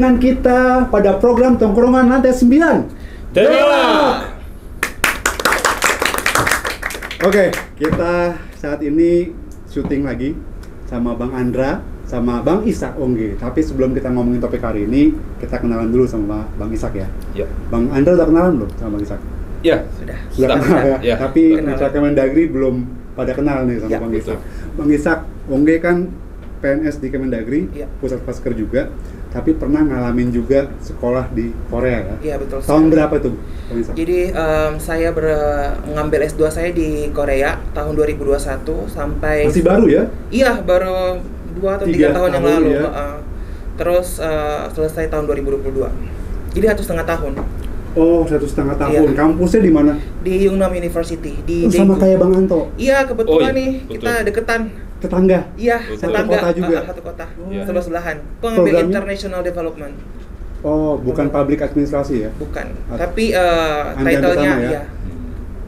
dengan kita pada program Tongkrongan Lantai 9. Delok! Oke, kita saat ini syuting lagi sama Bang Andra sama Bang Isak Ongge. Tapi sebelum kita ngomongin topik hari ini, kita kenalan dulu sama Bang Isak ya. Ya. Bang Andra udah kenalan belum sama Bang Isak? Ya. Sudah. Sudah kenal ya. Ya. Tapi. Mitra Kemendagri belum pada kenal nih sama Ya, Bang betul. Isak. Bang Isak Ongge kan PNS di Kemendagri, Ya. pusat pasker juga, tapi pernah ngalamin juga sekolah di Korea ya. Iya betul. Tahun sekali. berapa tuh? Jadi em, saya ber- mengambil S2 saya di Korea tahun 2021 sampai Masih baru ya? Iya, baru dua atau Tiga tiga tahun, yang lalu. ya. heeh. terus eh, selesai tahun 2022. Jadi satu setengah tahun Oh, satu setengah tahun. Iya. Kampusnya di mana? di Yungnam University di Oh, sama kayak Bang Anto, Iya, kebetulan Oh, iya, nih betul. kita deketan. Tetangga. Iya, Satu tetangga kota juga? eh, satu kota. Iya. Sebelah sebelahan. Kok ngambil? International Development? Oh, bukan public administrasi ya? Bukan. Ah. Tapi eh, yang title-nya ya? iya.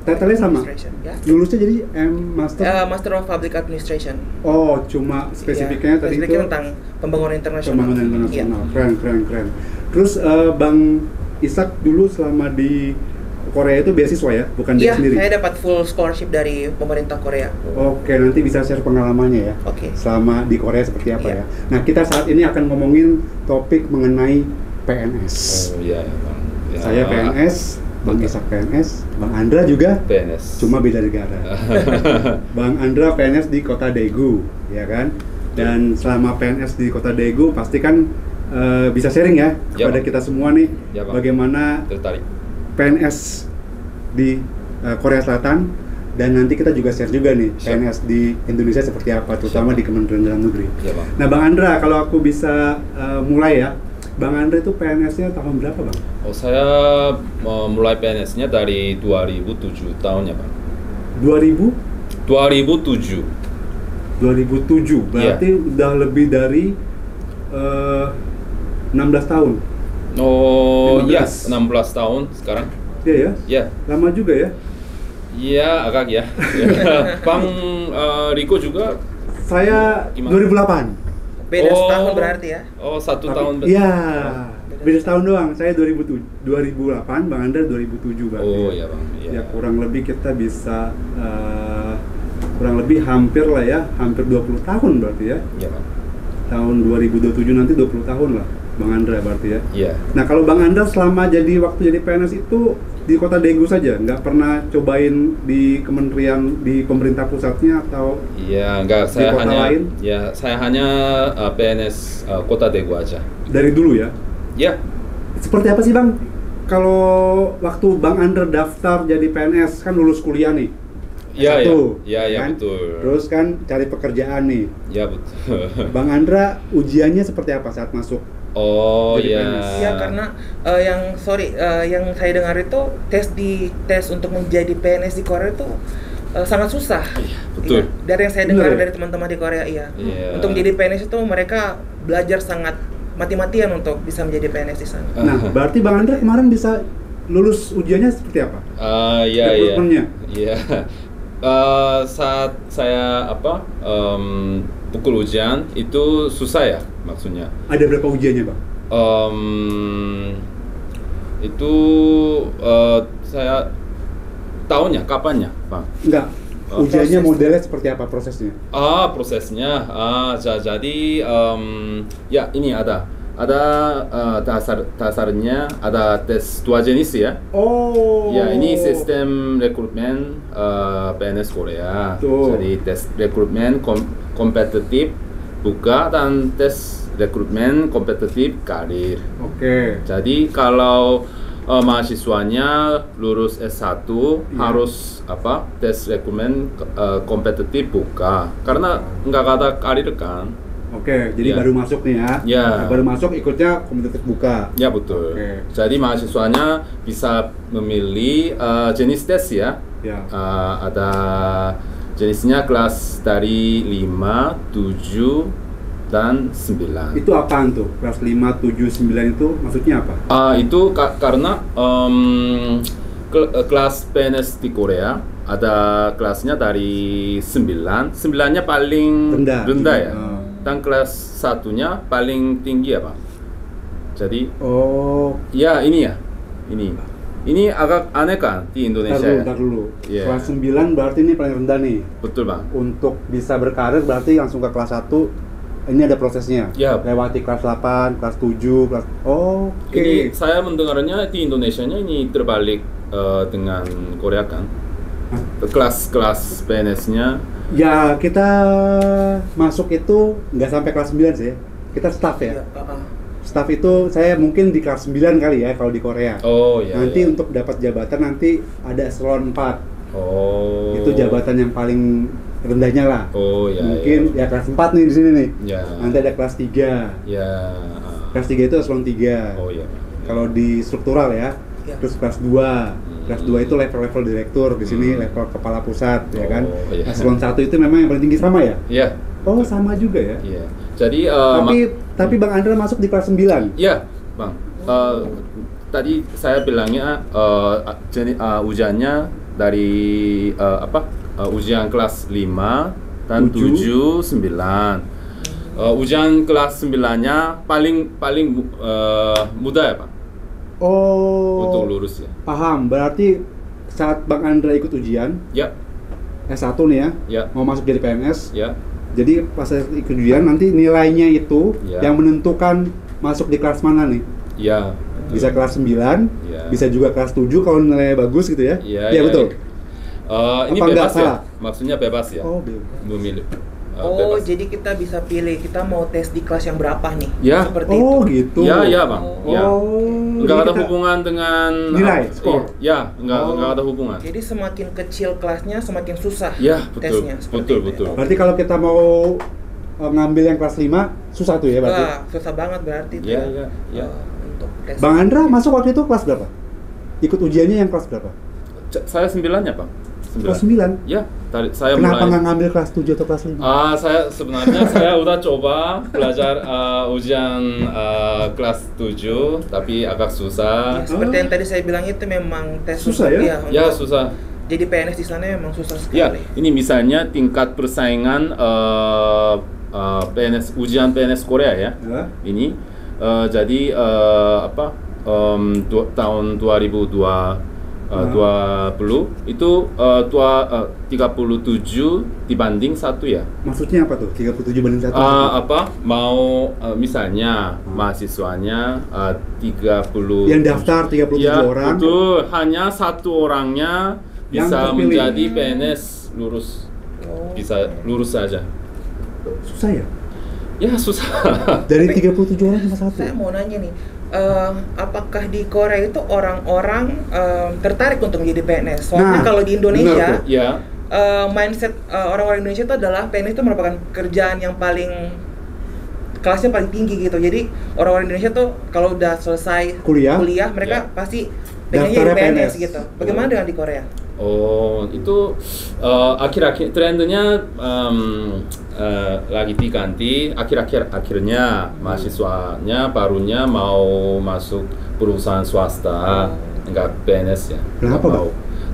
Title-nya sama? Administration, ya. Lulusnya jadi M Master? Eh, Master of Public Administration. Oh, cuma spesifiknya Iya, tadi spesifiknya itu tentang pembangunan internasional. pembangunan Iya. internasional. Keren, keren, keren. Terus eh, Bang Isak dulu selama di Korea itu beasiswa ya, bukan dia Iya, sendiri? saya dapat full scholarship dari pemerintah Korea. Oke, nanti bisa share pengalamannya ya. Oke. Selama di Korea seperti apa ya. Iya. Nah, kita saat ini akan ngomongin topik mengenai PNS. Oh iya, Bang. Ya. Saya PNS, Bang. Isak PNS, Bang Andra juga PNS. cuma beda negara. Bang Andra PNS di Kota Daegu, ya kan? Dan selama PNS di Kota Daegu pasti kan eh, bisa sharing ya Ya, kepada Bang. kita semua nih Ya, Bang. bagaimana tertarik. PNS di eh, Korea Selatan dan nanti kita juga share juga nih Siap. PNS di Indonesia seperti apa, terutama Siap. di Kementerian Dalam Negeri. Ya, Bang. Nah, Bang Andra, kalau aku bisa eh, mulai ya, Bang Andra itu PNS-nya tahun berapa, Bang? Oh, saya uh, mulai PNS-nya dari 2007 tahunnya, Bang. 2000 2007. 2007 berarti Iya. udah lebih dari eh, 16 tahun Oh, 15. iya, 16 tahun sekarang. Iya ya Ya. lama juga ya Iya, agak ya. Bang uh, Riko juga saya Gimana? 2008 Beda Oh. setahun berarti ya. Oh, satu Tapi- tahun. ber- iya Beda beda setahun doang saya 2007 2008 Bang Andra 2007 berarti Oh, ya, Bang. Iya. ya kurang lebih kita bisa eh, kurang lebih hampir lah ya hampir 20 tahun berarti ya Iya, Bang. tahun 2027 nanti 20 tahun lah Bang Andra berarti ya Iya. Nah kalau Bang Andra selama jadi waktu jadi PNS itu di kota Daegu saja, nggak pernah cobain di kementerian di pemerintah pusatnya atau Iya, enggak Di saya kota hanya lain? ya saya hanya uh, PNS uh, Kota Daegu aja. dari dulu ya? Ya. Seperti apa sih Bang? Kalau waktu Bang Andra daftar jadi PNS kan lulus kuliah nih. Iya, iya. Iya, iya kan? betul. Terus kan cari pekerjaan nih. Ya betul. Bang Andra ujiannya seperti apa saat masuk? Oh Jadi ya. PNS. Iya karena eh, yang sorry eh, yang saya dengar itu tes di tes untuk menjadi PNS di Korea itu eh, sangat susah. Iya, betul. Iya, dari yang saya dengar ya? dari teman-teman di Korea iya. Iya. Untuk menjadi PNS itu mereka belajar sangat mati-matian untuk bisa menjadi PNS di sana. Nah, berarti Bang Andra kemarin bisa lulus ujiannya seperti apa? Ah iya iya. Rekrutmennya? Iya. Eh, saat saya apa em, pukul ujian itu susah ya maksudnya. Ada berapa ujiannya Bang? Em, itu eh, saya tahunnya kapannya, Bang? Enggak. Oh, Ujiannya proses. modelnya seperti apa prosesnya? Ah prosesnya, ah ja- jadi em, ya ini ada ada eh, dasar dasarnya ada tes dua jenis ya. Oh. Ya ini sistem rekrutmen eh, PNS Korea. Betul. Jadi tes rekrutmen kom kompetitif buka dan tes rekrutmen kompetitif karir. Oke. Jadi kalau eh, mahasiswanya lulus S1 Iya. harus apa tes rekrutmen eh, kompetitif buka karena nggak ada karir kan. Oke, jadi Ya. baru masuk nih ya. Ya. Nah, baru masuk ikutnya kompetitif buka. Ya betul. Oke. Jadi mahasiswanya bisa memilih eh, jenis tes ya. Ya. Eh, ada jenisnya kelas dari 5, 7, dan 9. Itu apaan tuh? Kelas 5, 7, 9 itu maksudnya apa? Ah, itu ka- karena kel- eh, kelas PNS di Korea ada kelasnya dari 9, 9-nya paling Rendah. ya. Oh. Dan kelas satunya paling tinggi Pak. Jadi Oh, ya ini ya, ini. Ini agak aneh kan di ntar Indonesia dulu, ya? ntar dulu. Iya. Kelas 9 berarti ini paling rendah nih. Betul bang. Untuk bisa berkarir berarti langsung ke kelas 1 ini ada prosesnya. Ya. Lewati kelas 8, kelas 7, kelas Oh, Oke. Ini saya mendengarnya di Indonesia ini terbalik eh, dengan Korea kan? Kelas-kelas PNS-nya Ya, kita masuk itu nggak sampai kelas 9 sih. Kita staff ya. Iya, uh-uh. Staff itu saya mungkin di kelas 9 kali ya kalau di Korea. Oh ya. nanti ya. untuk dapat jabatan nanti ada eselon 4. Oh. Itu jabatan yang paling rendahnya lah. Oh ya. mungkin ya. ya. kelas 4 nih di sini nih. Ya. Nanti ada kelas 3. Ya. Kelas 3 itu eselon 3. Oh ya. Kalau di struktural ya. Ya. Terus kelas 2. Kelas 2 itu level-level direktur, di sini Hmm. level kepala pusat ya kan. Oh, iya. Eselon 1 itu memang yang paling tinggi sama ya? Ya. Oh, sama juga ya. Iya. Jadi eh, tapi tapi Bang Andra masuk di kelas 9. Iya, Bang. Eh, tadi saya bilangnya eh, jenis eh, ujiannya dari eh, apa? Eh, ujian kelas 5 dan Tujuh. 7 9. Eh, ujian kelas 9-nya paling paling eh, mudah ya, Pak? Oh. Untuk lurus ya. Paham. Berarti saat Bang Andra ikut ujian Ya, S1 nih ya, ya, mau masuk jadi PNS. ya. Jadi pas ikut ujian nanti nilainya itu Ya. yang menentukan masuk di kelas mana nih. Ya. Bisa kelas 9, Ya. bisa juga kelas 7 kalau nilainya bagus gitu ya. Iya, Iya, iya, betul. iya. Eh, ini Apa bebas ya? salah? Maksudnya bebas ya? Oh, bebas. Memilih. Eh, Oh, bebas. jadi kita bisa pilih kita mau tes di kelas yang berapa nih? Ya. Seperti Oh, itu. gitu. Ya, ya, Bang. Oh. Ya. Enggak ada kita- hubungan dengan Nilai, ah, skor? Ya, enggak Oh. enggak ada hubungan. Jadi semakin kecil kelasnya semakin susah Ya, betul. tesnya. seperti Betul, itu ya. betul. Berarti kalau kita mau uh, ngambil yang kelas 5 susah tuh ya berarti. Wah, susah banget berarti itu Ya, ya, ya, eh, untuk tes. Bang Andra masuk waktu itu kelas berapa? Ikut ujiannya yang kelas berapa? C- saya sembilannya, Pak. Kelas 9. Ya, tadi saya Kenapa mulai. nggak ngambil kelas 7 atau kelas 5? Ah, saya sebenarnya saya udah coba belajar ah, ujian ah, kelas 7 tapi agak Ya, susah. seperti Oh. yang tadi saya bilang itu memang tes Susah ya? Ya, untuk susah. Jadi PNS di sana memang susah Ya, sekali. ini misalnya tingkat persaingan eh, eh, PNS ujian PNS Korea ya. Ya. Ini eh, jadi eh, apa em, du- tahun 2002 eh, Ah. 20 itu eh, tua eh, 37 dibanding satu ya. Maksudnya apa tuh? 37 banding 1? Ah, apa mau eh, misalnya mahasiswanya eh, 30 Yang daftar 37 ya, orang. Betul, hanya satu orangnya bisa menjadi PNS lurus. Oh. Bisa lurus saja. Susah ya? Ya susah. Dari Tapi- 37 orang cuma satu. Saya mau nanya nih, eh, apakah di Korea itu orang-orang eh, tertarik untuk menjadi PNS? Soalnya Nah, kalau di Indonesia, ya, eh, mindset eh, orang-orang Indonesia itu adalah PNS itu merupakan kerjaan yang paling kelasnya paling tinggi gitu. Jadi orang-orang Indonesia tuh kalau udah selesai Kuliah? mereka Ya. pasti pengennya Daftarnya jadi PNS, PNS. gitu. Bagaimana dengan di Korea? Oh itu eh, akhir-akhir trennya em, eh, lagi diganti. Akhir-akhir akhirnya mahasiswanya barunya mau masuk perusahaan swasta, enggak PNS ya. Kenapa, mau.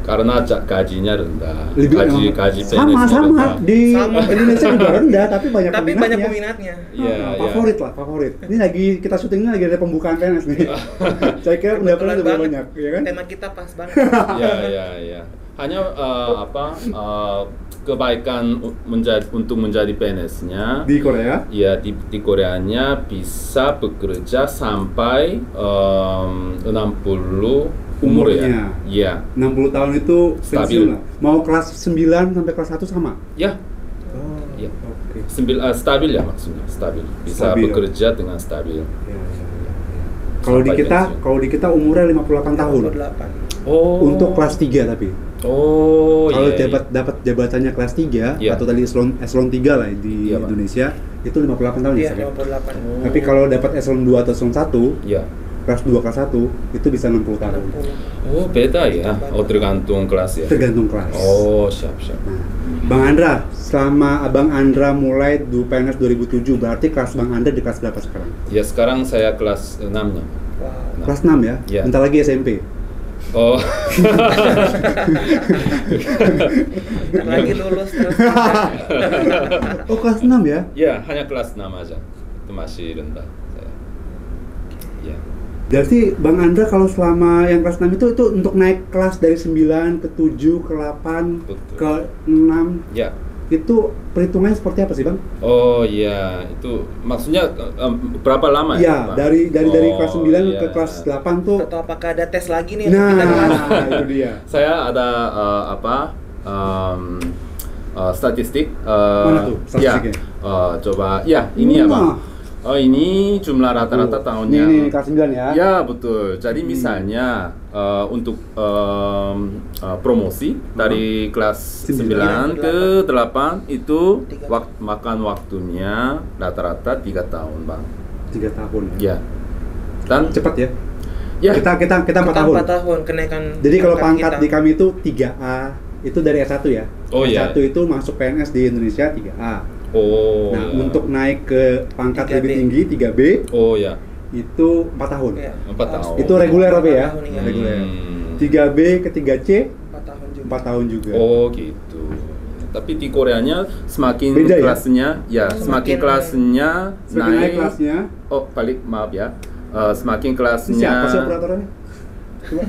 Karena gajinya rendah. Lebih gaji emang- gaji sama sama rendah. di Sama. Indonesia juga rendah tapi banyak Tapi peminatnya. banyak peminatnya. Iya, Ah, iya. favorit lah, favorit. Ini lagi kita syutingnya lagi ada pembukaan PNS nih. Saya kira pendapatnya Kebetulan lebih banyak, ya kan? Tema kita pas banget. ya ya ya hanya eh, apa eh, kebaikan menjadi untuk menjadi PNS-nya Di Korea, ya di, di Koreanya bisa bekerja sampai em, 60 umur Umurnya. ya ya 60 tahun itu Stabil. pensiun lah. Mau kelas 9 sampai kelas 1 sama? ya Oh, Ya. Oke. sembil, eh, stabil ya maksudnya stabil bisa Stabil. bekerja dengan stabil Ya, ya, ya, ya. Kalau di kita, pensiun. kalau di kita umurnya 58 tahun. 28. oh Untuk kelas 3 tapi. oh kalau iya, dapat dapat jabatannya kelas 3 Iya. atau tadi eselon eselon 3 lah di Iya, Pak. Indonesia itu 58 tahun ya. Iya, Sar, ya? 58. Oh. Tapi kalau dapat eselon 2 atau eselon 1, iya kelas 2 kelas 1 itu bisa 60 tahun. 60. oh beda ya oh tergantung kelas ya Tergantung kelas. oh siap siap Nah, Bang Andra, selama Abang Andra mulai du PNS 2007, berarti kelas Bang Andra di kelas berapa sekarang? Ya sekarang saya kelas 6 nya. Wow. Kelas 6 ya? Iya. Bentar lagi SMP. Oh. Ntar lagi lulus terus. Oh, kelas 6 ya? ya hanya kelas 6 aja. Itu masih rendah. Ya. Berarti Bang Andra kalau selama yang kelas 6 itu itu untuk naik kelas dari 9 ke 7 ke 8 Betul. ke 6 Ya. itu perhitungannya seperti apa sih Bang? Oh iya, itu maksudnya em, berapa lama ya? Iya, dari dari dari Oh, kelas 9 ke iya. kelas 8 tuh Atau apakah ada tes lagi nih untuk kita? Nah, itu dia. Saya ada eh, apa? em, eh, statistik. eh, Mana tuh statistiknya? Ya, eh, coba. Ya, ini ya bang. Oh ini jumlah rata-rata Tuh. tahunnya. Nih, nih, kelas 9 ya. Ya betul. Jadi Hmm. misalnya eh, untuk em, eh, promosi dari kelas Sembilan. 9 ke 8 itu Tiga. wak- makan waktunya rata-rata tiga tahun bang. 3 tahun ya. Ya. Dan Cepat ya. ya Kita kita kita 4 Kita tahun. empat tahun kenaikan. Jadi kalau pangkat kita. di kami itu 3A itu dari S1 ya. Oh, iya. S1 itu masuk PNS di Indonesia 3A. Oh. Nah, ya. untuk naik ke pangkat 3B. lebih tinggi 3B oh ya. itu 4 tahun. Iya. Empat tahun. Itu reguler tapi ya? Iya. Reguler. Hmm. 3B ke 3C 4 tahun juga. 4 tahun juga. Oh gitu. Tapi di Koreanya semakin Beda ya? kelasnya, ya semakin, Semakin- kelasnya Semakin naik kelasnya. Oh balik maaf ya. Eh, semakin kelasnya. siapa sih operatornya?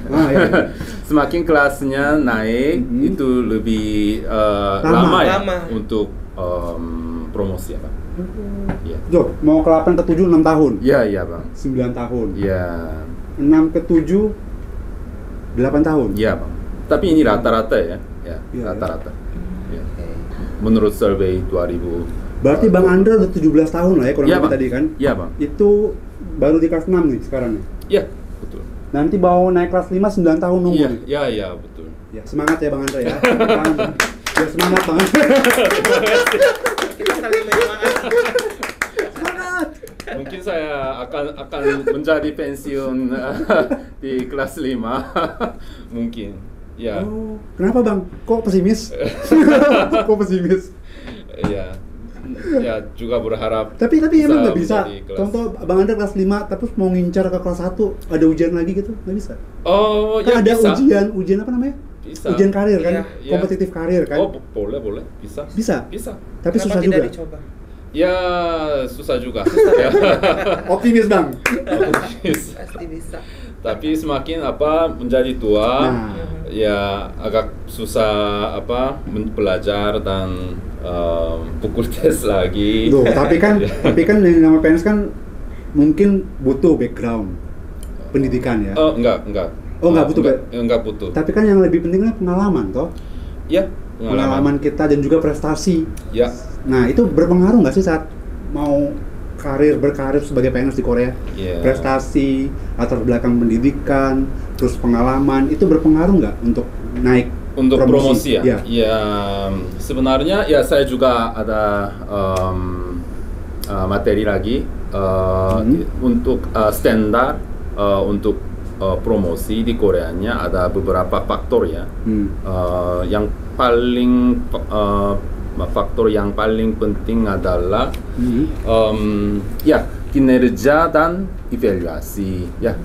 Ah, ya. semakin kelasnya naik Mhm. itu lebih eh, Lama. lama. ya Lama. untuk em, promosi ya pak. Iya. Jo, mau ke 8 ke 7 6 tahun. Iya iya bang. 9 tahun. Iya. 6 ke 7 8 tahun. Iya bang. Tapi ini rata-rata ya. Ya Iya, rata-rata. Ya. Oke. Menurut survei 2000. Berarti Bang Andra udah 17 tahun lah ya kurang Iya lebih tadi kan? Iya bang. Itu baru di kelas 6 nih sekarang nih. Iya betul. Nanti mau naik kelas 5 9 tahun nunggu Iya iya iya betul. Ya, semangat ya Bang Andra ya. Ya semangat Bang. Kita saling menyemangati. semangat. Mungkin saya akan akan menjadi pensiun di kelas 5 mungkin. Ya. Oh, kenapa Bang? Kok pesimis? Kok pesimis? Ya. Ya juga berharap Tapi tapi emang nggak bisa. Contoh Bang Andra kelas 5 terus mau ngincar ke kelas 1 ada ujian lagi gitu? Nggak bisa. Oh, Kan ya ada bisa. ujian, ujian apa namanya? Bisa. Ujian karir kan? Iya. Iya. Kompetitif karir kan? Oh, bo- boleh, boleh. Bisa. Bisa? Bisa. Tapi Kenapa susah tidak juga. dicoba? Ya, susah juga. ya. Optimis Bang. Bisa. Pasti bisa. Tapi semakin apa menjadi tua, Nah. ya agak susah apa belajar dan em, pukul tes lagi. Tuh, tapi kan Ya. tapi kan yang nama PNS kan mungkin butuh background pendidikan ya. Oh, enggak, enggak. Oh, enggak butuh, enggak, Pak? enggak butuh. Tapi kan yang lebih penting kan pengalaman toh. Ya, Pengalaman kita dan juga prestasi. Ya, Nah, itu berpengaruh nggak sih saat mau karir berkarir sebagai PNS di Korea? Iya. Prestasi, latar belakang pendidikan, terus pengalaman itu berpengaruh nggak untuk naik untuk promosi, ya. Iya. Ya, sebenarnya ya saya juga ada eh, materi lagi eh, Mhm. untuk eh, standar eh, untuk eh, promosi di Koreanya ada beberapa faktor ya. Hmm. Eh, yang paling eh, faktor yang paling penting adalah Mhm. em, ya kinerja dan evaluasi ya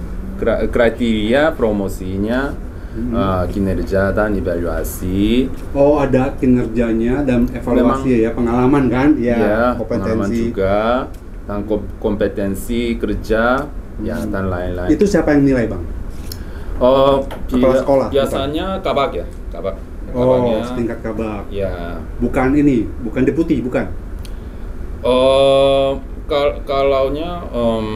kriteria promosinya Mhm. eh, kinerja dan evaluasi Oh, ada kinerjanya dan evaluasi ya, pengalaman kan? Ya, ya pengalaman kompetensi. juga dan kom- kompetensi kerja ya dan lain-lain Itu siapa yang nilai, Bang? oh Kepala bia- sekolah, biasanya kabak ya kabak Oh, kabaknya setingkat kabak. ya Bukan ini, bukan deputi, bukan. Eh, kal kalaunya em,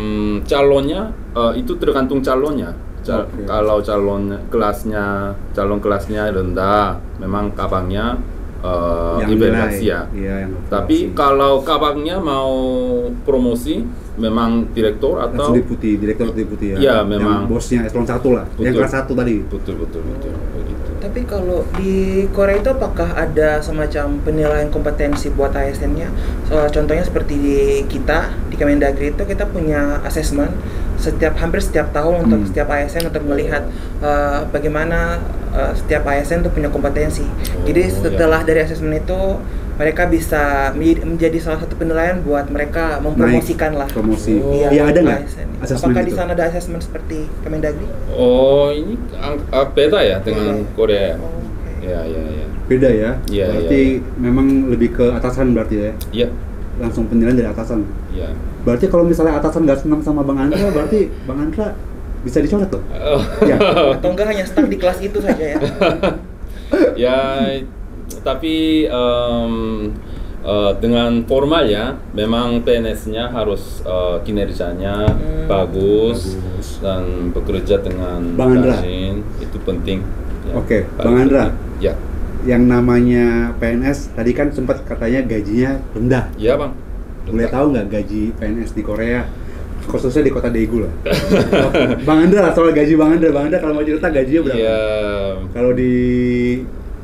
calonnya eh, itu tergantung calonnya. Cal- Oke. Kalau calon kelasnya calon kelasnya rendah, memang kabangnya eh, yang ya. Iya, yang Tapi kalau kabangnya mau promosi, memang direktur atau deputi, direktur deputi ya. Iya, Yang memang. bosnya eselon 1 lah. Yang Betul. kelas 1 tadi. betul betul betul begitu. Tapi kalau di Korea itu apakah ada semacam penilaian kompetensi buat ASN-nya? So, contohnya seperti di kita di Kemendagri itu kita punya asesmen setiap hampir setiap tahun untuk Hmm. setiap ASN untuk melihat uh, bagaimana uh, setiap ASN itu punya kompetensi. Jadi Oh, setelah dari asesmen itu mereka bisa menjadi, salah satu penilaian buat mereka mempromosikan lah. Promosi. Oh. Iya, ada nggak Apakah di sana ada asesmen seperti Kemendagri? Oh, ini ah, beda ya dengan Beda. Korea. Oh, oke. Ya ya ya. Beda ya. Iya, berarti iya, memang lebih ke atasan berarti ya. Iya, Langsung penilaian dari atasan. iya. Berarti kalau misalnya atasan nggak senang sama Bang Andra, berarti Bang Andra bisa dicoret tuh. Oh. Ya. Atau enggak hanya stuck di kelas itu saja ya? ya tapi em, eh, dengan formal ya memang PNS-nya harus eh, kinerjanya Hmm. bagus, Bagus. dan bekerja dengan Bang Andra. rajin itu penting ya, Oke, paling Bang Andra. penting. ya Yang namanya PNS tadi kan sempat katanya gajinya rendah. ya bang Boleh tahu nggak gaji PNS di Korea? Khususnya di kota Daegu lah. Bang Andra, soal gaji Bang Andra, Bang Andra kalau mau cerita gajinya berapa? ya Kalau di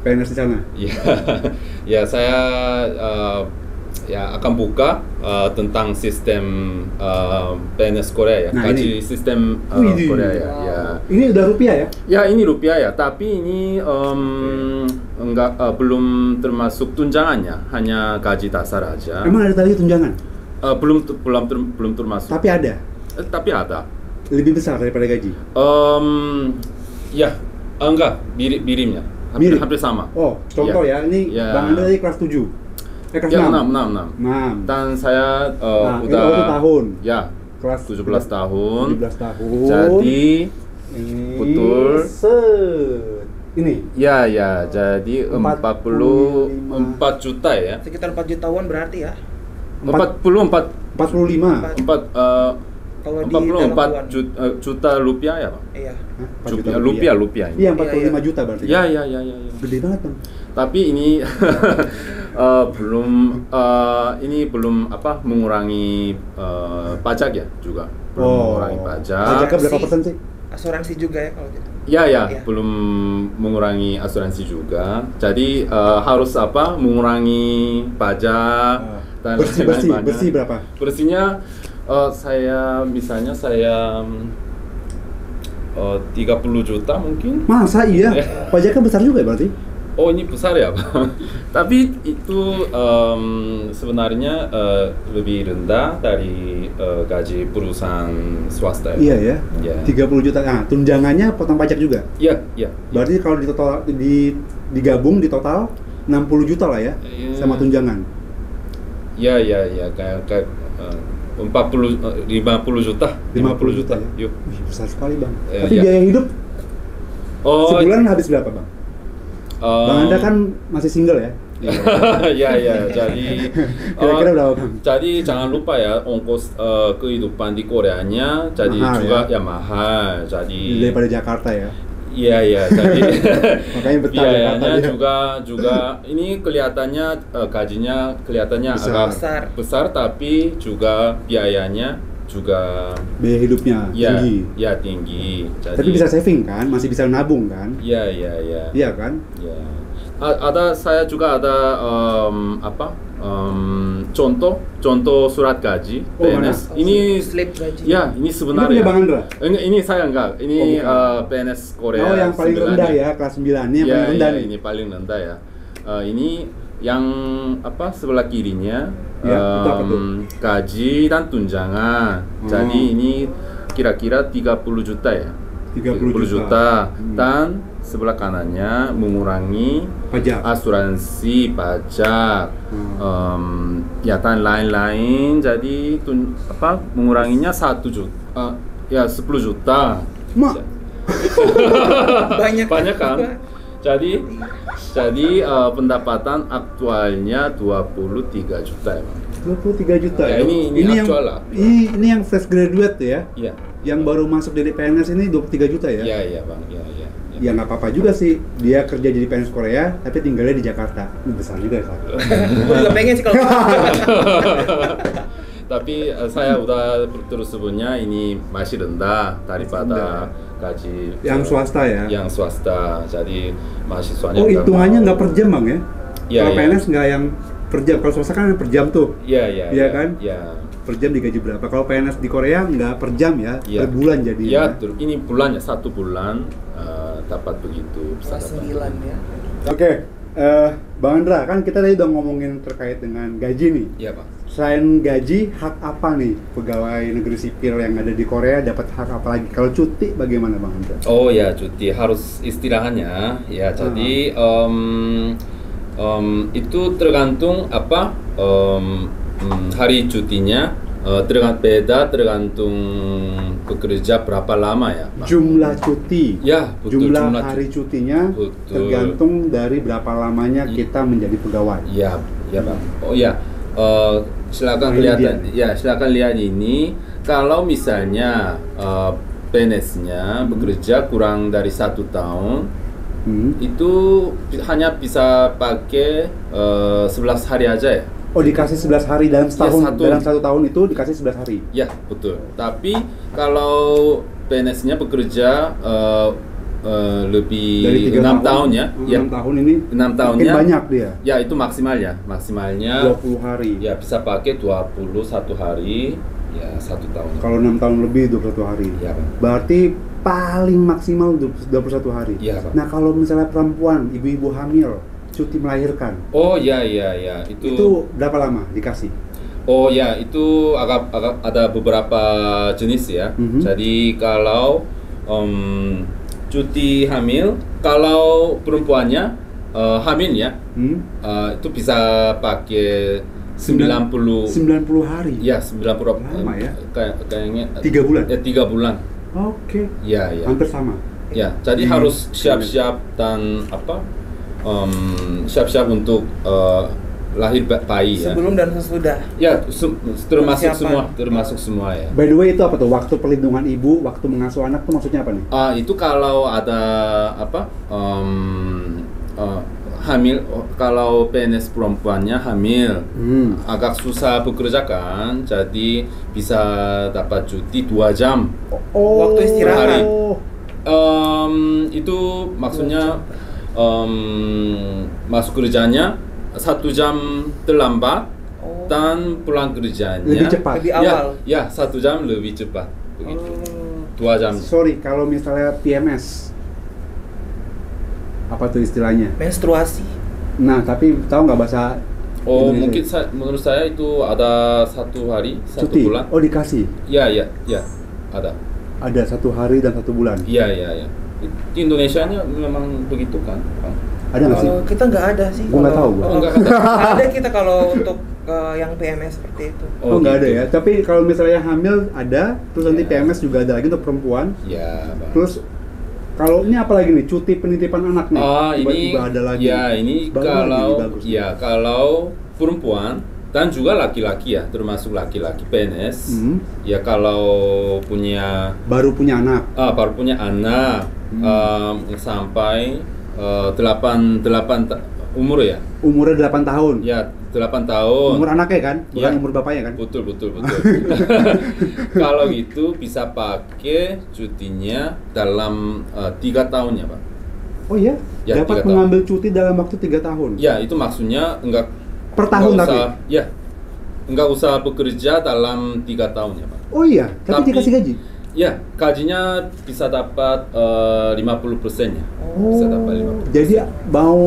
PNS di sana? ya ya saya eh, ya akan buka eh, tentang sistem eh, PNS Korea ya Nah, gaji ini. sistem Widih. Korea ya, ya Ini udah rupiah ya? Ya ini rupiah ya, tapi ini em, enggak eh, belum termasuk tunjangannya, hanya gaji dasar aja. Emang ada tadi tunjangan? Eh, belum belum ter- belum termasuk. Tapi ada Eh, tapi ada. lebih besar daripada gaji. Em, ya enggak mirip miripnya, hampir, Mirip? hampir sama. Oh, contoh ya, ini Ya. Bang tadi kelas 7. Eh kelas Ya 6. enam enam enam. 6. Dan saya eh, Nah, udah waktu tahun. Ya Kelas 17 tahun. 17 tahun. Jadi ini betul. Set. Ini ya ya jadi 44 juta ya. Sekitar 4 jutaan berarti ya? Empat- 44 45. Empat. empat eh, Kalau di 44 dalam juta, eh, juta rupiah ya pak? Iya. Hah? 4 Juta, juta rupiah rupiah ini. Iya, 45 Iya, iya. juta berarti. Ya ya ya ya. ya. Gede banget, Bang. Tapi ini eh, belum eh, ini belum apa mengurangi eh, pajak ya juga. Belum mengurangi pajak. Oh. Pajaknya berapa persen sih? Asuransi juga ya kalau gitu. Ya ya, Iya. belum mengurangi asuransi juga. Jadi eh, harus apa mengurangi pajak dan bersih bersih bersih berapa? Bersihnya eh, saya misalnya saya eh, 30 juta mungkin. Masa iya? Iya. Pajaknya besar juga ya berarti? Oh ini besar ya. Tapi itu em, sebenarnya eh, lebih rendah dari eh, gaji perusahaan swasta. Iya ya. Ya. 30 juta. Nah, tunjangannya potong pajak juga. Iya, iya. Berarti kalau di total di digabung di total 60 juta lah ya Iya. sama tunjangan. Iya, iya, iya kayak kayak eh, 40 eh, 50 juta. 50 juta ya. Yuk. Besar sekali, Bang. Eh, Tapi iya. biaya hidup Oh, sebulan habis berapa, Bang? em, Bang Anda kan masih single ya? Iya, iya. Jadi Kira-kira eh, berapa, Bang? Jadi jangan lupa ya ongkos eh, kehidupan di Koreanya jadi Mahal juga ya? ya, mahal. Jadi Daripada Jakarta ya. Iya iya jadi Makanya betah biayanya Jakarta dia. juga juga ini kelihatannya eh, gajinya kelihatannya Besar. agak Besar. besar tapi juga biayanya juga Biaya hidupnya ya tinggi. ya tinggi. Jadi Tapi bisa saving kan? Masih bisa nabung kan? Iya iya iya. Iya kan? Ya. A- ada saya juga ada em, apa em, contoh contoh surat gaji Oh, mana? PNS. Ini slip gaji. ya ini sebenarnya. Ini punya Bang Andra? Enggak, ini saya enggak. Ini Oh, bukan. eh, PNS Korea. oh, yang paling rendah ya. kelas 9. Ini yang Ya, paling rendah ya, nih. ini paling rendah ya. Eh, ini yang apa sebelah kirinya Ya, tuh? gaji dan tunjangan. Hmm. Jadi ini kira-kira 30 juta ya. 30 juta. juta. Hmm. Dan sebelah kanannya mengurangi Pajak. asuransi pajak Hmm. em, ya dan lain-lain jadi tun, apa menguranginya satu juta ya 10 juta Ma, Banyak banyak kan jadi jadi eh, pendapatan aktualnya 23 juta ya Bang. 23 juta Ya, ini- ini yang aktual lah. ini ini yang fresh graduate ya. iya Yang baru masuk dari PNS ini 23 juta ya. iya iya bang iya iya. Ya nggak apa-apa juga sih. Dia kerja jadi PNS Korea tapi tinggalnya di Jakarta. Ini besar juga ya. Pak. Gue juga pengen sih kalau tapi eh, saya udah terus sebutnya ini masih rendah daripada gaji Yang swasta ya. yang swasta jadi mahasiswanya Oh hitungannya nggak per jam bang ya? Iya, Kalau iya. PNS nggak yang per jam. Kalau swasta kan per jam tuh. Iya iya Iya kan? Iya. Per jam digaji berapa? Kalau PNS di Korea nggak per jam ya, Iya. per bulan jadi. Iya, ter- ini bulannya satu bulan dapat begitu dapat. 9 ya. Oke, eh, Bang Andra kan kita tadi udah ngomongin terkait dengan gaji nih. Iya pak. Selain gaji, hak apa nih pegawai negeri sipil yang ada di Korea dapat hak apa lagi? Kalau cuti bagaimana Bang Andra? Oh ya cuti harus istirahatnya ya jadi em, em, itu tergantung apa em, hari cutinya eh, tergantung beda tergantung bekerja berapa lama ya Pak. Jumlah cuti. Ya, betul, jumlah, jumlah hari cuti. cutinya Betul. tergantung dari berapa lamanya I- kita menjadi pegawai. Ya, ya Pak. Oh ya, Eh, silakan kelihatan. dia. Ya, silakan lihat ini. Kalau misalnya eh, PNS-nya bekerja kurang dari satu tahun, Hmm. itu hanya bisa pakai eh, 11 hari aja ya. Oh dikasih 11 hari dalam setahun Ya, satu. dalam satu tahun itu dikasih 11 hari. Ya, betul. Tapi kalau PNS-nya bekerja eh, eh, lebih Dari tiga enam tahun, ya, ya, enam tahun ini enam makin tahunnya banyak dia. Ya, itu maksimal ya. Maksimalnya 20 hari. ya bisa pakai 21 hari, ya satu tahun. Kalau enam tahun lebih 21 hari. Ya, Pak. Berarti paling maksimal 21 hari. Iya, Pak. Nah, kalau misalnya perempuan, ibu-ibu hamil, cuti melahirkan, Oh ya ya ya itu. itu berapa lama dikasih? Oh ya itu agak agak ada beberapa jenis ya. Mhm. Jadi kalau em, cuti hamil, kalau perempuannya eh, hamil ya, Hmm? eh, itu bisa pakai 90 90 hari. Ya 90 Lama ya? Kayak kayaknya Tiga bulan? Ya tiga bulan. Oke. Ya ya. Hampir sama. Ya, jadi Hmm. harus siap-siap dan apa? Em, siap-siap untuk eh, lahir ba- bayi ya. Sebelum dan sesudah. Ya, se- termasuk Persiapan. semua, termasuk semua ya. By the way itu apa tuh? Waktu perlindungan ibu, waktu mengasuh anak tuh maksudnya apa nih? Ah, itu kalau ada apa? em, eh, hamil, oh, kalau PNS perempuannya hamil, Hmm. agak susah bekerja kan, jadi bisa dapat cuti dua jam. Oh. Waktu istirahat. Hari. Em, itu maksudnya em, masuk kerjanya satu jam terlambat Oh. dan pulang kerjanya Lebih cepat. Lebih Ya, awal. ya satu jam lebih cepat begitu. Oh. Dua jam. Sorry, kalau misalnya PMS, apa tuh istilahnya? Menstruasi. Nah, tapi tahu nggak bahasa Oh Indonesia? mungkin sa- menurut saya itu ada satu hari satu cuti? bulan. Oh dikasih. Ya ya ya ada. Ada satu hari dan satu bulan. Iya iya ya. Di Indonesia nya memang begitu kan. Ada nggak sih? Kita nggak ada sih. Gua nggak tahu, gua. Oh, ada. kita kalau untuk eh, yang PMS seperti itu. Oh, nggak ada ya. Tapi kalau misalnya hamil ada, terus nanti Ya. PMS juga ada lagi untuk perempuan. Ya. Bang. Terus kalau ini apa lagi nih? Cuti penitipan anak nih. Ah ini Tiba-tiba ada lagi. ya ini Baru lagi kalau nih, bagus. ya kalau perempuan dan juga laki-laki ya termasuk laki-laki PNS Hmm. ya kalau punya Baru punya anak. ah baru punya anak Hmm. em, sampai eh, delapan delapan ta- umur ya Umurnya 8 tahun. ya delapan tahun Umur anaknya kan? Bukan Ya. umur bapaknya kan? betul betul betul kalau gitu bisa pakai cutinya dalam eh, tiga tahun ya pak Oh iya? Ya, Dapat tiga tahun. mengambil cuti dalam waktu 3 tahun. Ya, itu maksudnya enggak Per tahun enggak tapi? usah, Ya, enggak usah bekerja dalam tiga tahun ya, Pak. Oh iya, tapi, dikasih gaji. Ya, gajinya bisa dapat eh, 50% ya. Bisa dapat 50%. Jadi mau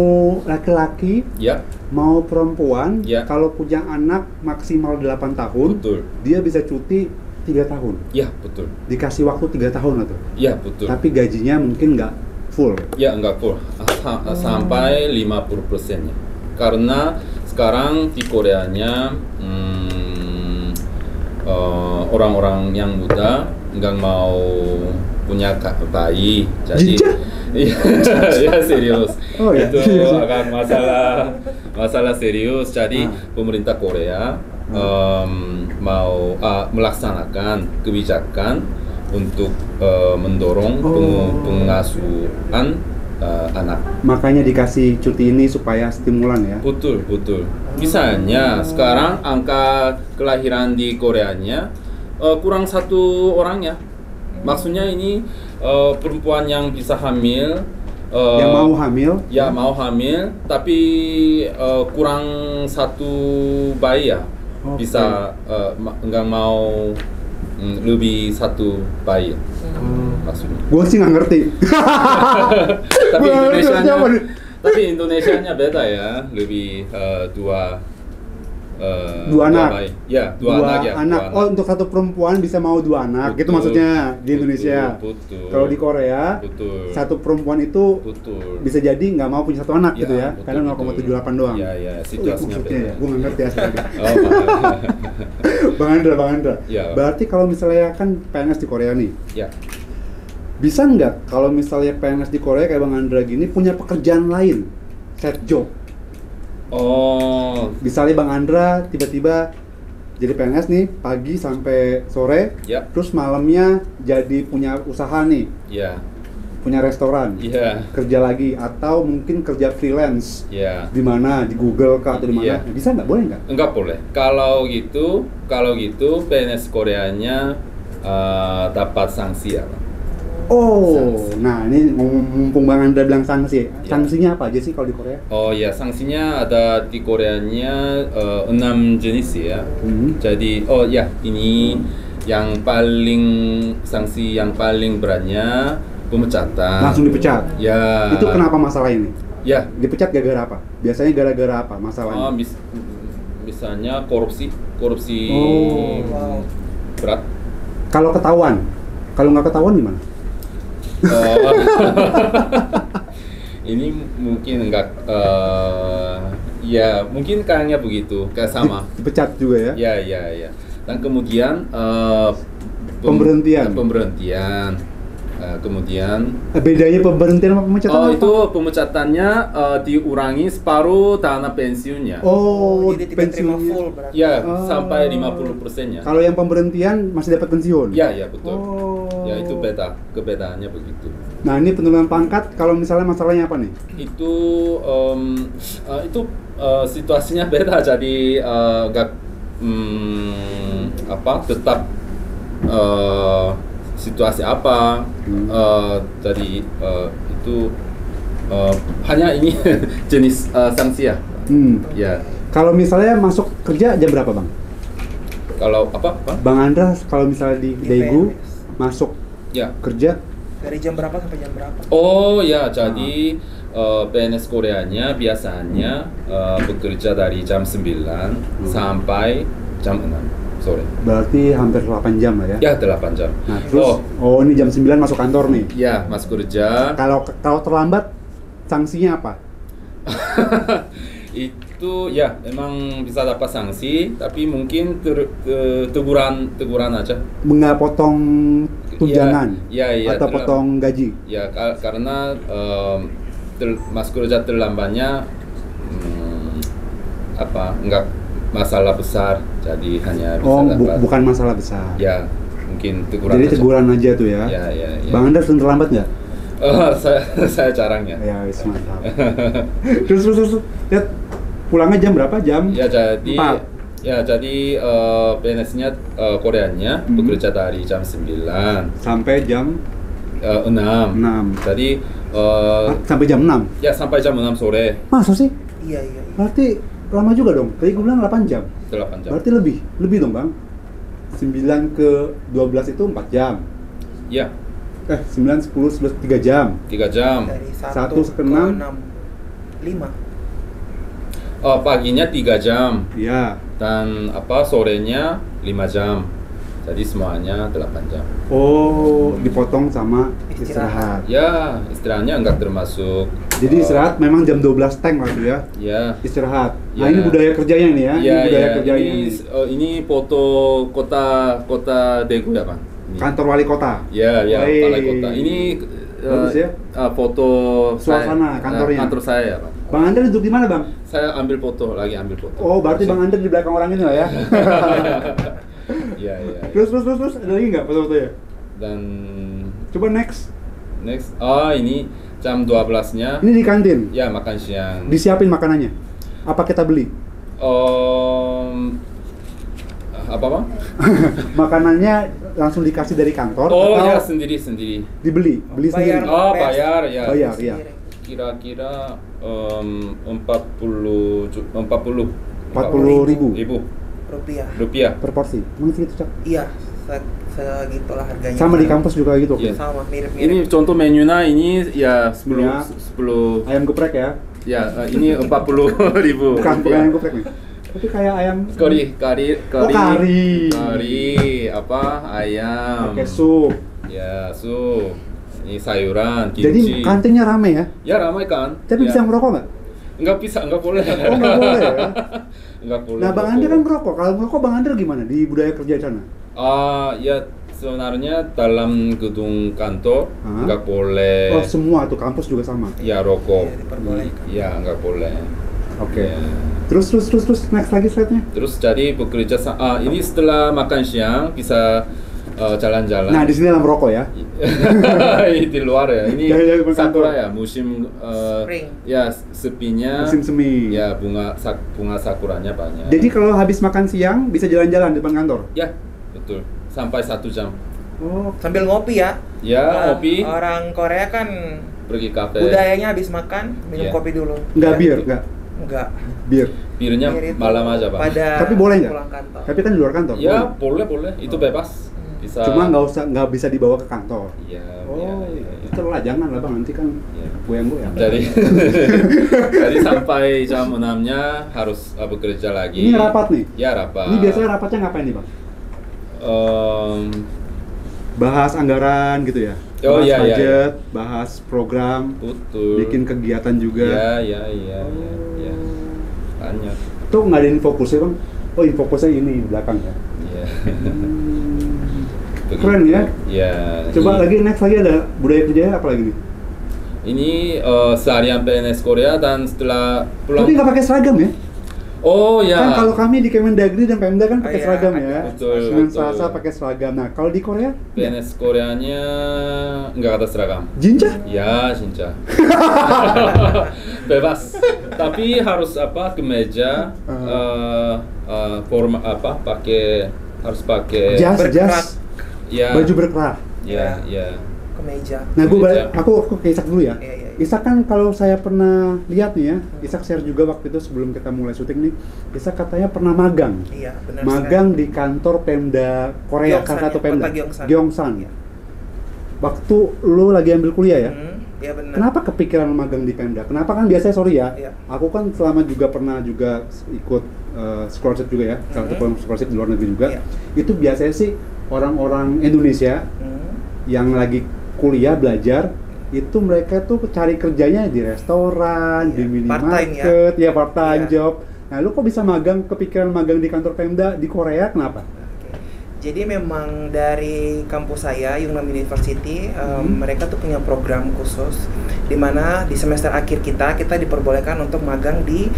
laki-laki, Ya, mau perempuan, Ya. kalau punya anak maksimal 8 tahun, betul. dia bisa cuti 3 tahun. Ya, betul. Dikasih waktu 3 tahun atau. Ya, betul. Tapi gajinya mungkin nggak full. Ya, enggak full. Sa- sampai 50%-nya. Karena sekarang di Koreanya hmm, eh, orang-orang yang muda enggak mau punya bayi. Jadi? Iya, ya serius. Oh, ya? Itu Serius ya? akan masalah masalah serius. Jadi Ah. pemerintah Korea em, mau ah, melaksanakan kebijakan untuk eh, mendorong Oh. peng- pengasuhan eh, anak. Makanya dikasih cuti ini supaya stimulan ya. Betul, betul. Misalnya sekarang angka kelahiran di Koreanya eh, kurang satu orang ya. Maksudnya ini eh, perempuan yang bisa hamil eh, Yang mau hamil, ya mau hamil tapi eh, kurang satu bayi ya Oke. bisa eh, ma- nggak mau mm, lebih satu bayi maksudnya gue sih nggak ngerti. tapi Gua ngerti Indonesia apa nih? tapi Indonesia nya beda ya lebih eh, dua eh, Dua anak? ya dua, anak ya dua Oh, untuk satu perempuan bisa mau dua anak. Gitu Betul. maksudnya di Indonesia. betul. Kalau di Korea, betul satu perempuan itu betul bisa jadi nggak mau punya satu anak gitu ya. betul, Karena betul. 0,78 doang. ya ya Oh, situasinya maksudnya beda ya, gue nggak ngerti asli. oh. Bang Andra, Bang Andra. Ya. Berarti kalau misalnya kan PNS di Korea nih, Ya. Bisa nggak kalau misalnya PNS di Korea kayak Bang Andra gini punya pekerjaan lain, set job? Oh, Misalnya Bang Andra tiba-tiba jadi PNS nih pagi sampai sore, ya. terus malamnya jadi punya usaha nih, Ya. punya restoran, Ya. kerja lagi atau mungkin kerja freelance Ya. di mana di Google kah atau di mana? Iya. Bisa nggak? Boleh nggak? Enggak boleh. Kalau gitu, kalau gitu PNS Koreanya eh, dapat sanksi ya, Pak. Oh, Sanksi. nah ini mumpung Bang Andra bilang sanksi, Ya. sanksinya apa aja sih kalau di Korea? Oh ya, sanksinya ada di Koreanya eh, enam jenis ya. Hmm. Jadi, oh ya, ini yang paling sanksi yang paling beratnya pemecatan. Langsung dipecat. Ya. Itu kenapa masalah ini? Ya. Dipecat gara-gara apa? Biasanya gara-gara apa masalahnya? Oh, mis- misalnya korupsi, korupsi Oh. Berat. Kalau ketahuan, kalau nggak ketahuan gimana? Oh. ini mungkin enggak eh, ya mungkin kayaknya begitu kayak sama Dipecat juga ya? ya ya ya dan kemudian eh, pem- Pemberhentian. pemberhentian Eh, kemudian Eh, Bedanya pemberhentian sama pemecatan oh apa? itu pemecatannya eh, diurangi separuh dana pensiunnya Oh, jadi tidak terima pensiunnya. full berarti. ya Oh. sampai 50 persennya Kalau yang pemberhentian masih dapat pensiun? ya ya betul Oh. ya itu beda kebedaannya begitu Nah ini penurunan pangkat kalau misalnya masalahnya apa nih? itu em, eh, itu eh, situasinya beda jadi eh, gak hmm, apa tetap eh, situasi apa Hmm. eh, jadi eh, itu eh, hanya ini jenis eh, sanksi ya Hmm. ya Kalau misalnya masuk kerja jam berapa bang? kalau apa, apa? Bang Andra kalau misalnya di Di Daegu masuk ya kerja Dari jam berapa sampai jam berapa? Oh ya, jadi eh, PNS Koreanya biasanya eh, bekerja dari jam 9 sampai jam 6 sore. berarti hampir 8 jam lah ya? Ya, 8 jam. Nah terus, Oh, oh ini jam 9 masuk kantor nih. ya, Mas kerja Kalau kalau terlambat sanksinya apa? itu ya emang bisa dapat sanksi, tapi mungkin ter- ke- teguran teguran aja. Nggak potong tunjangan Ya, ya, atau terlam- potong gaji? Ya, ka- karena em, ter- Mas kerja terlambatnya hmm, apa? Enggak masalah besar, jadi hanya bisa Oh bu- dapat bukan masalah besar. ya mungkin teguran Jadi aja. teguran aja tuh ya. Ya, ya, ya. Bang Andra sering terlambat nggak? Oh, saya saya jarang ya. Ya wis mantap. terus terus terus lihat pulangnya jam berapa? Jam? Ya jadi Empat. ya jadi eh, PNS-nya eh, Koreanya Hmm. bekerja dari jam 9 Sampai jam eh, 6. 6. Jadi eh, Ah, sampai jam 6. ya sampai jam 6 sore Masa sih? Iya, iya. iya. Berarti lama juga dong. Tadi gue bilang 8 jam. 8 jam. Berarti lebih, lebih dong, Bang. 9 ke 12 itu 4 jam. Ya, Eh, 9, 10, 11, 3 jam. 3 jam. Dari Satu satu ke ke enam. enam. Lima. Oh, paginya 3 jam Iya. dan apa sorenya 5 jam. Jadi semuanya 8 jam. Oh, dipotong sama Istirahat. istirahat. Ya, istirahatnya enggak termasuk. Jadi istirahat memang jam 12 tank lah tuh ya. Ya. Istirahat. Nah, Ya. ini budaya kerjanya nih ya. Ya, ini budaya ya, kerjanya. ini, nih. eh, ini foto kota kota Daegu ya, Pak? Ini. Kantor wali kota. Ya, ya, Wey. balai kota. Ini eh, Bagus ya. eh, foto Suasana saya, kantornya. eh, kantor saya, Pak. Bang Andra duduk di mana, Bang? Saya ambil foto, lagi ambil foto. Oh, berarti Bang Andra di belakang orang ini lah ya. ya, ya, ya. terus terus terus terus ada lagi nggak foto-fotonya? Dan Coba next. next, oh ini jam 12-nya. Ini di kantin. Ya, makan siang. Disiapin makanannya. Apa kita beli? Om, apa bang? Makanannya langsung dikasih dari kantor Oh atau ya sendiri sendiri. dibeli, beli Bayar. sendiri. Oh bayar ya. Bayar, iya. Sendiri. Kira-kira puluh empat puluh 40 ribu ribu Rupiah. rupiah. per porsi. Emang segitu, Cak? Iya, segitulah harganya. Sama di kampus juga gitu. Iya. Sama mirip-mirip. Ini contoh menunya ini ya sepuluh Ya. sepuluh Ayam geprek ya. ya eh, ini empat puluh ribu. Bukan bukan rupiah. ayam geprek nih. Tapi kayak ayam Kari, kari, Oh, kari, kari. kari, apa ayam, pakai sup. ya sup, ini sayuran, Jadi kimchi. kantinnya rame ya. ya ramai kan? Tapi ya. bisa ngerokok nggak? Nggak bisa, nggak boleh. Oh, nggak boleh ya? Nggak boleh. Nah, Bang Andre kan merokok. Kalau merokok Bang Andre gimana di budaya kerja di sana? Ah, ya sebenarnya dalam gedung kantor Hah? nggak boleh Oh, semua tuh kampus juga sama. ya rokok. Iya, diperbolehkan. Ya, nggak boleh. Oke. Ya. Terus terus terus terus next lagi slide-nya. Terus jadi bekerja sa- ah, ini setelah makan siang bisa eh, jalan-jalan. Nah, di sini lah merokok ya. di luar ya. Ini Ya, ya, sakura ya, musim eh, Spring. Ya, sepinya. Musim semi. Ya, bunga sak bunga sakuranya banyak. Jadi kalau habis makan siang bisa jalan-jalan di depan kantor. ya, betul. Sampai satu jam. Oh, Sambil ngopi ya. Ya, Eh, kopi, Orang Korea kan pergi kafe. budayanya habis makan minum Iya. kopi dulu. enggak Ya. bir, enggak Enggak. bir. Birnya Bir malam aja, Pak. Pada Tapi boleh nggak? pulang kantor. Tapi kan di luar kantor. Ya, boleh. boleh, boleh. Itu Oh. bebas. Bisa. Cuma nggak usah nggak bisa dibawa ke kantor. Iya, Oh, iya, iya, iya. itu lah jangan lah bang nanti kan Iya. goyang-goyang. Jadi, jadi sampai jam 6-nya harus uh, bekerja lagi. Ini rapat nih. Ya, rapat. Ini biasanya rapatnya ngapain nih bang? Em, Bahas anggaran gitu ya. Oh, bahas iya, iya, budget, bahas program, betul. bikin kegiatan juga. Ya, ya, ya, ya, ya. Banyak. Tuh nggak ada infokusnya bang? Oh infokusnya ini di belakang ya. Ya. Hmm. Keren ya. Ya. Coba ini- lagi next lagi ada budaya kerja apa lagi nih? Ini eh, seharian PNS Korea dan setelah pulang. Tapi nggak pakai seragam ya? Oh ya. Kan kalau kami di Kemendagri dan Pemda kan pakai Oh, iya, seragam ya. Betul, betul. Selasa pakai seragam. Nah kalau di Korea, PNS Koreanya nggak ada seragam. jinja? Ya, 진짜. Bebas. Tapi harus apa? Kemeja, Uh. eh eh, forma apa? Pakai harus pakai. Jas, berkerak. jas, Ya. baju berkerah. Ya, ya. Kemeja. Nah, gue aku aku ke Isak dulu ya. Iya, iya. Isak kan kalau saya pernah lihat nih ya, Isak share juga waktu itu sebelum kita mulai syuting nih, Isak katanya pernah magang. Iya, benar. Magang di kantor Pemda Korea, Gyeongsan salah satu ya, Pemda. kota Gyeongsan. Gyeongsan. Iya. Waktu lu lagi ambil kuliah ya, Hmm, iya benar. Kenapa kepikiran magang di Pemda? Kenapa kan biasanya sorry ya, Iya. aku kan selama juga pernah juga ikut uh, scholarship juga ya, salah satu program scholarship di luar negeri juga. Iya. Itu biasanya sih orang-orang Indonesia Hmm. yang lagi kuliah belajar itu mereka tuh cari kerjanya di restoran, Iya, di minimarket, ya, part time Iya. job. Nah, lu kok bisa magang kepikiran magang di kantor Pemda di Korea kenapa? Oke. Jadi memang dari kampus saya Yungnam University em, Hmm. mereka tuh punya program khusus di mana di semester akhir kita kita diperbolehkan untuk magang di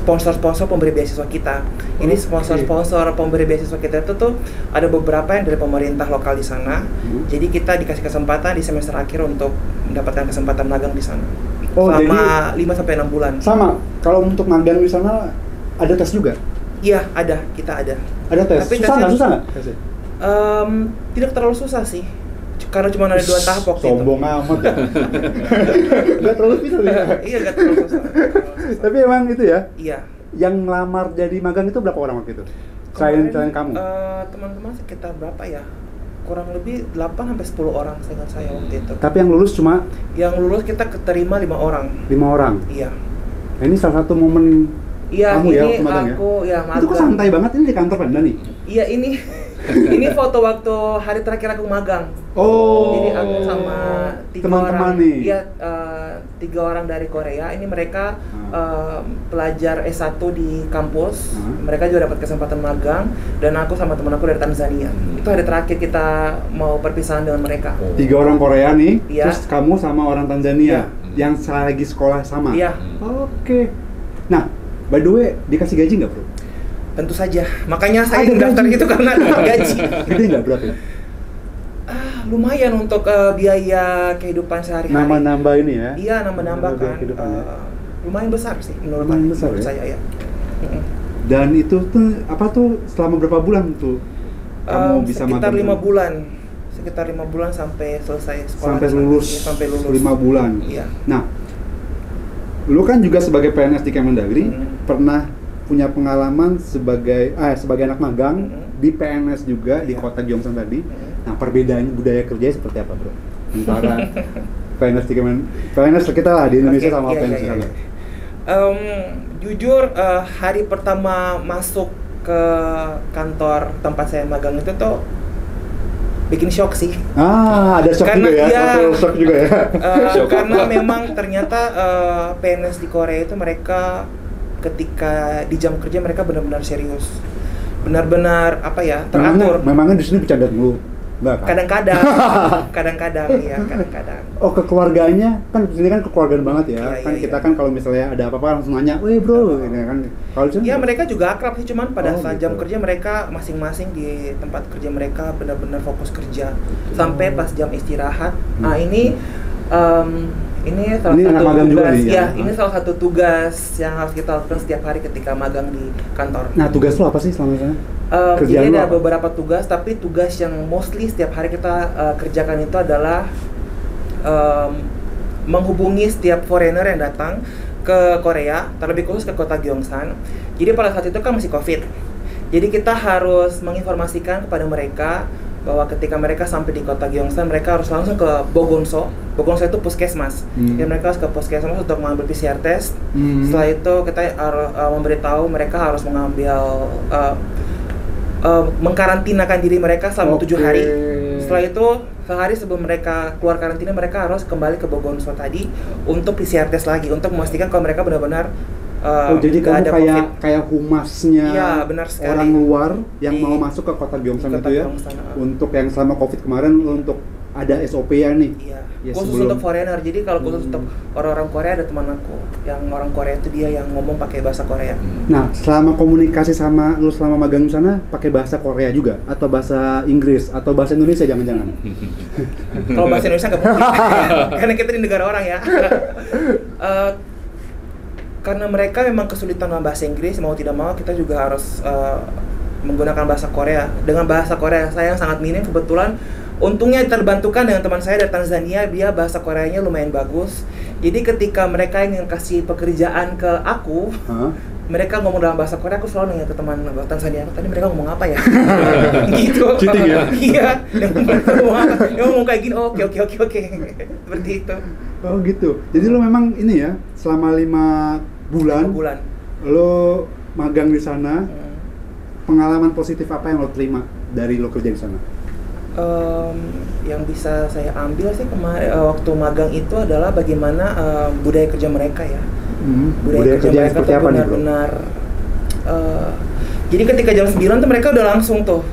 sponsor-sponsor pemberi beasiswa kita. Ini sponsor-sponsor pemberi beasiswa kita itu tuh ada beberapa yang dari pemerintah lokal di sana. Hmm. Jadi kita dikasih kesempatan di semester akhir untuk mendapatkan kesempatan magang di sana. Oh, Selama 5 sampai 6 bulan. Sama, kalau untuk magang di sana ada tes juga. Iya, ada, kita ada. Ada tes. Tapi susah nggak? Susah nggak? Em, tidak terlalu susah sih. Karena cuma ada dua tahap waktu Sombong itu. amat ya. Gak terlalu susah ya. iya, gak terlalu susah. Tapi emang itu ya, iya. yang ngelamar jadi magang itu berapa orang waktu itu? Selain selain kamu? eh, teman-teman sekitar berapa ya? Kurang lebih 8 sampai 10 orang seingat saya waktu itu. Tapi yang lulus cuma Yang lulus kita keterima lima orang. lima orang. Iya. Nah, ini salah satu momen Iya, kamu ya ini magang ya? aku ya Itu kok magang. santai banget ini di kantor Pemda nih? Iya, ini ini foto waktu hari terakhir aku magang. Oh. Jadi aku sama tiga Teman-teman orang, nih. Iya, eh, tiga orang dari Korea. Ini mereka Hmm. eh, pelajar S1 di kampus. Hmm. Mereka juga dapat kesempatan magang dan aku sama teman aku dari Tanzania. Hmm. Itu hari terakhir kita mau perpisahan dengan mereka. Oh. Tiga orang Korea nih, Iya. terus kamu sama orang Tanzania Iya. yang lagi sekolah sama. Iya, Oke. Nah, by the way, dikasih gaji nggak bro? Tentu saja. Makanya saya Ada daftar gaji. itu karena ada gaji. Gede nggak berapa ya? Ah, lumayan untuk eh, biaya kehidupan sehari-hari. Nambah-nambah ini ya? Iya, nambah-nambah Nambah kan. ya. Eh, lumayan besar sih menurut, Lumayan besar menurut ya? saya ya. Dan itu tuh apa tuh selama berapa bulan tuh kamu Um, bisa sekitar lima bulan sekitar lima bulan sampai selesai sekolah sampai lulus, Iya, sampai lulus lima bulan. iya Nah, lu kan juga sebagai PNS di Kemendagri Mhm. pernah punya pengalaman sebagai ah sebagai anak magang Mhm. di PNS juga di Iya. kota Gyeongsang tadi. Mhm. Nah, perbedaannya budaya kerja seperti apa, Bro? Antara PNS di Kemen PNS kita lah di Indonesia Oke, sama iya, PNS iya, iya. Em, jujur eh, hari pertama masuk ke kantor tempat saya magang itu tuh bikin shock sih. Ah, ada shock Karena juga ya. Cultural shock juga ya. Shock karena memang ternyata eh, PNS di Korea itu mereka ketika di jam kerja mereka benar-benar serius, benar-benar apa ya teratur. Memangnya, memangnya di sini bercanda. Enggak kan? Kadang-kadang, kadang-kadang ya, kadang-kadang. Oh kekeluargaannya kan di sini kan kekeluargaan banget ya. Iya, kan iya, kita iya. kan kalau misalnya ada apa-apa langsung nanya, "Weh, Bro." Ini kan. Kalau Ya mereka juga akrab sih, cuman pada Oh, saat gitu. jam kerja mereka masing-masing di tempat kerja mereka benar-benar fokus kerja sampai pas jam istirahat. Nah Hmm. ini em, ini salah Ini satu magang juga tugas nih, ya. ya? ini salah satu tugas yang harus kita lakukan setiap hari ketika magang di kantor. Nah, tugas lo apa sih selama ini? Eh, kerjaan jadi lu ada apa? beberapa tugas, tapi tugas yang mostly setiap hari kita eh, kerjakan itu adalah em, menghubungi setiap foreigner yang datang ke Korea, terlebih khusus ke kota Gyeongsang. Jadi pada saat itu kan masih COVID. Jadi kita harus menginformasikan kepada mereka bahwa ketika mereka sampai di kota Gyeongsang, mereka harus langsung ke Bogonso. Bogonso itu puskesmas. Hmm. Jadi mereka harus ke puskesmas untuk mengambil PCR test. Hmm. Setelah itu kita harus uh, memberitahu mereka harus mengambil uh, uh, mengkarantinakan diri mereka selama tujuh hari. Setelah itu sehari sebelum mereka keluar karantina mereka harus kembali ke Bogonso tadi untuk PCR test lagi untuk memastikan kalau mereka benar-benar uh, Oh, jadi kamu kayak kayak humasnya Iya, benar sekali. orang luar yang Di- mau masuk ke kota Gyeongsang kota itu ya. Gyeongsang. Untuk yang selama Covid kemarin untuk ada SOP ya nih. Iya, Ya, khusus sebelum- untuk foreigner. Jadi kalau khusus Hmm. untuk orang-orang Korea ada teman aku yang orang Korea itu dia yang ngomong pakai bahasa Korea. Nah, selama komunikasi sama lu selama magang di sana pakai bahasa Korea juga atau bahasa Inggris atau bahasa Indonesia jangan-jangan. Kalau bahasa Indonesia nggak mungkin, karena kita di negara orang ya. Eh, karena mereka memang kesulitan dengan bahasa Inggris, mau tidak mau kita juga harus eh, menggunakan bahasa Korea. Dengan bahasa Korea saya yang sangat minim kebetulan. Untungnya terbantukan dengan teman saya dari Tanzania, dia bahasa Koreanya lumayan bagus. Jadi ketika mereka ingin kasih pekerjaan ke aku, Hah? mereka ngomong dalam bahasa Korea, aku selalu nanya ke teman Tanzania, tadi mereka ngomong apa ya? gitu. Cheating ya? iya, yang ngomong apa? Yang ngomong kayak gini, oh, oke oke oke oke, seperti itu. Oh gitu. Jadi lu memang ini ya selama lima bulan, bulan. lo magang di sana. Hmm. Pengalaman positif apa yang lo terima dari lo kerja di sana? Em, yang bisa saya ambil sih kemarin eh, waktu magang itu adalah bagaimana em, budaya kerja mereka ya. Hmm, budaya, kerja, mereka seperti apa benar-benar eh, jadi ketika jam 9 tuh mereka udah langsung tuh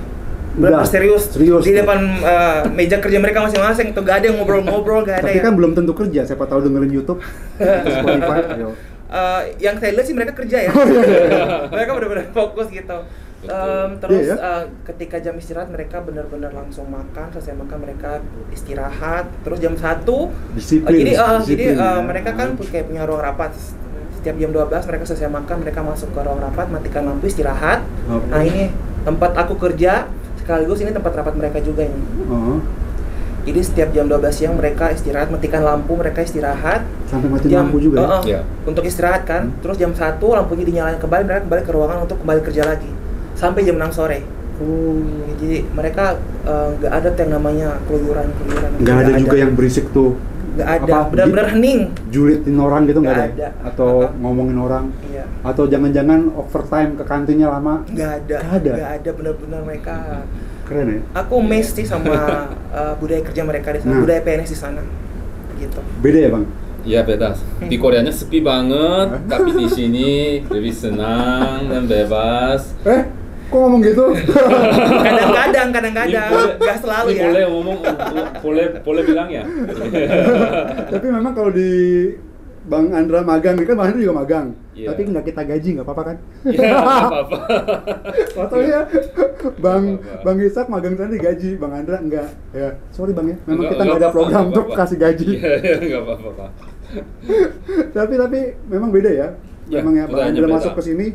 Udah, serius, serius di depan eh, meja kerja mereka masing-masing tuh gak ada yang ngobrol-ngobrol gak ada Tapi yang kan belum tentu kerja, siapa tahu dengerin YouTube, Spotify. ayo. Eh, yang saya lihat sih mereka kerja ya Oh, iya, mereka benar-benar fokus gitu. Em, terus Iya, ya? eh, ketika jam istirahat mereka benar-benar langsung makan selesai makan mereka istirahat terus jam satu Disiplin, Eh, jadi eh, jadi eh, ya. mereka kan kayak punya ruang rapat setiap jam 12 mereka selesai makan mereka masuk ke ruang rapat matikan lampu istirahat Oke. nah ini tempat aku kerja sekaligus ini tempat rapat mereka juga ini Oh, jadi setiap jam 12 siang mereka istirahat matikan lampu mereka istirahat sampai mati jam lampu juga. ya? uh-uh, Iya. untuk istirahat kan Hmm. terus jam 1 lampunya dinyalain kembali mereka kembali ke ruangan untuk kembali kerja lagi sampai jam 6 sore Oh, jadi mereka eh, nggak ada tuh yang namanya keluyuran keluyuran nggak ada juga yang berisik tuh. nggak ada Apa, benar-benar hening Julitin orang gitu nggak ada? Ya? ada. Atau Uh-uh. ngomongin orang? iya Atau jangan-jangan overtime ke kantinnya lama? nggak ada Nggak ada? nggak ada benar-benar mereka Keren ya? aku amazed sih sama eh, budaya kerja mereka di sana Nah. budaya PNS di sana gitu Beda ya bang? Iya beda. Di Koreanya sepi banget, tapi di sini lebih senang dan bebas. Eh, kok ngomong gitu? kadang-kadang kadang-kadang nggak selalu ini ya Boleh ngomong, boleh boleh bilang ya. Tapi memang kalau di Bang Andra magang, kan Bang Andra juga magang. Iya. Tapi nggak kita gaji, nggak apa-apa kan? Iya, nggak apa-apa. Atau ya, Bang apa-apa. Bang Ishak magang sana digaji, Bang Andra enggak. Ya, sorry Bang ya, memang Nggak- kita nggak ada apa-apa, program nggak untuk apa-apa. kasih gaji. Iya, iya, nggak apa-apa. tapi tapi memang beda ya. Ya, memang ya Bang Andra beda. masuk ke sini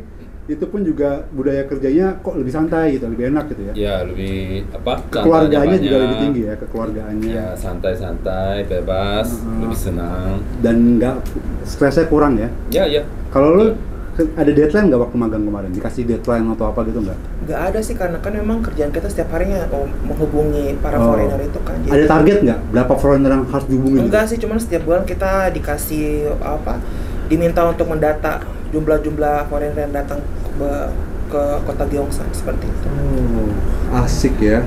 itu pun juga budaya kerjanya kok lebih santai gitu, lebih enak gitu ya. Ya lebih apa? Kekeluargaannya santai juga banyak. lebih tinggi ya, kekeluargaannya. Ya santai-santai, bebas, Mhm. lebih senang. Dan nggak stresnya kurang ya. Ya ya. Kalau lu Ya. ada deadline nggak waktu magang kemarin? Dikasih deadline atau apa gitu nggak? nggak ada sih karena kan memang kerjaan kita setiap harinya oh, menghubungi para Oh. foreigner itu kan Ada target nggak? Berapa foreigner yang harus dihubungin? Enggak sih, cuman setiap bulan kita dikasih apa? Diminta untuk mendata jumlah-jumlah foreigner yang datang ke, ke kota Gyeongsang seperti itu. Oh, asik ya.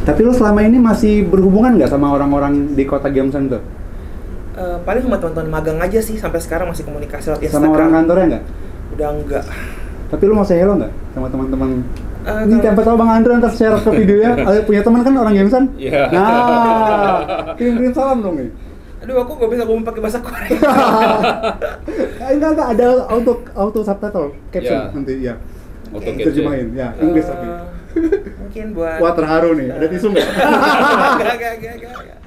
Tapi lo selama ini masih berhubungan nggak sama orang-orang di kota Gyeongsan tuh? Eh, paling sama teman-teman magang aja sih sampai sekarang masih komunikasi lewat Sama Instagram. orang kantornya nggak? Udah enggak. Tapi lo masih hello nggak sama teman-teman? Eh, Ini tempat tahu Bang Andra ntar share ke videonya. Ada punya teman kan orang Gyeongsan? Iya. Nah, kirim-kirim salam dong nih. Aduh, aku nggak bisa ngomong pakai bahasa Korea. Eh, enggak enggak ada auto auto subtitle caption Ya. nanti ya. Auto Oke. caption. Terjemahin ya, Inggris tapi. Eh, mungkin buat Wah terharu nih, ada tisu nggak? Gak, gak, gak, gak, gak.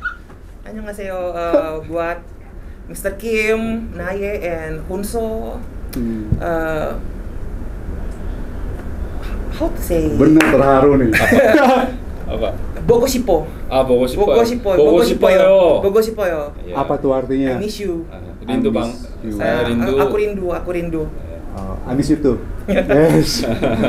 Annyeonghaseyo uh, buat Mr. Kim, Naye, and Hunso. Hmm. Uh, how to say? Bener terharu nih. Apa? Bogoshipo. Ah, bogo sipo. Bogoshipo. Bogo Bogoshipoyo. Bogoshipoyo. Iya. Apa tuh artinya? I miss you. Ah, Rindu bang. you. Saya Uh, rindu. Aku rindu, aku rindu. Oh, I miss you too. Yes.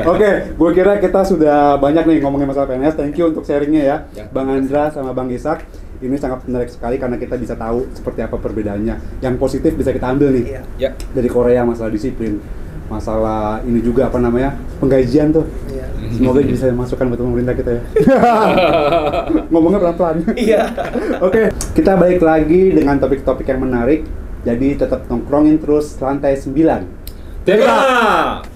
Oke, gue kira kita sudah banyak nih ngomongin masalah PNS. Thank you untuk sharingnya ya, Ya. Bang Andra sama Bang Isak. Ini sangat menarik sekali karena kita bisa tahu seperti apa perbedaannya. Yang positif bisa kita ambil nih Iya. Ya. dari Korea masalah disiplin, masalah ini juga apa namanya penggajian tuh. Iya. Semoga bisa masukkan buat pemerintah kita ya. Ngomongnya pelan-pelan. Iya. Oke, kita balik lagi dengan topik-topik yang menarik. Jadi tetap nongkrongin terus lantai 9. Tema.